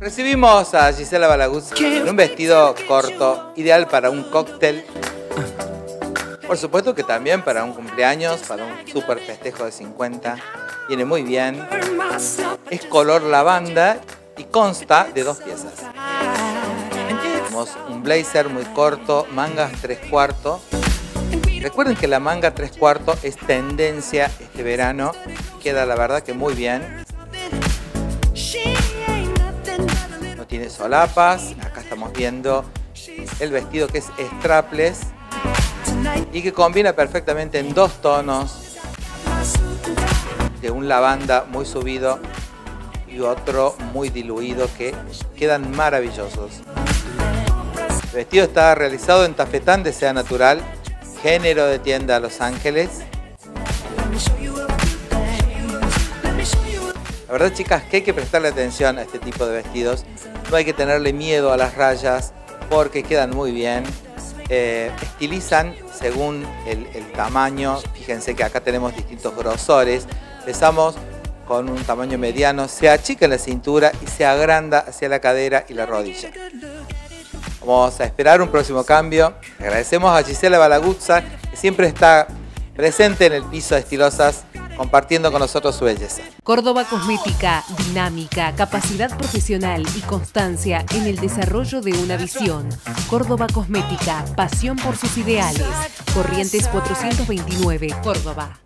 Recibimos a Gisela Balaguz en un vestido corto, ideal para un cóctel. Por supuesto que también para un cumpleaños, para un super festejo de 50. Viene muy bien. Es color lavanda y consta de dos piezas. Tenemos un blazer muy corto, mangas tres cuartos. Recuerden que la manga tres cuartos es tendencia este verano. Queda la verdad que muy bien. Tiene solapas. Acá estamos viendo el vestido que es strapless y que combina perfectamente en dos tonos de un lavanda muy subido y otro muy diluido que quedan maravillosos. El vestido está realizado en tafetán de seda natural, género de tienda Los Ángeles. La verdad chicas que hay que prestarle atención a este tipo de vestidos. No hay que tenerle miedo a las rayas porque quedan muy bien. Eh, estilizan según el, tamaño. Fíjense que acá tenemos distintos grosores. Empezamos con un tamaño mediano, se achica en la cintura y se agranda hacia la cadera y la rodilla. Vamos a esperar un próximo cambio. Agradecemos a Gisela Balaguzza, que siempre está presente en el piso de Estilosas, compartiendo con nosotros su belleza. Córdoba Cosmética, dinámica, capacidad profesional y constancia en el desarrollo de una visión. Córdoba Cosmética, pasión por sus ideales. Corrientes 429, Córdoba.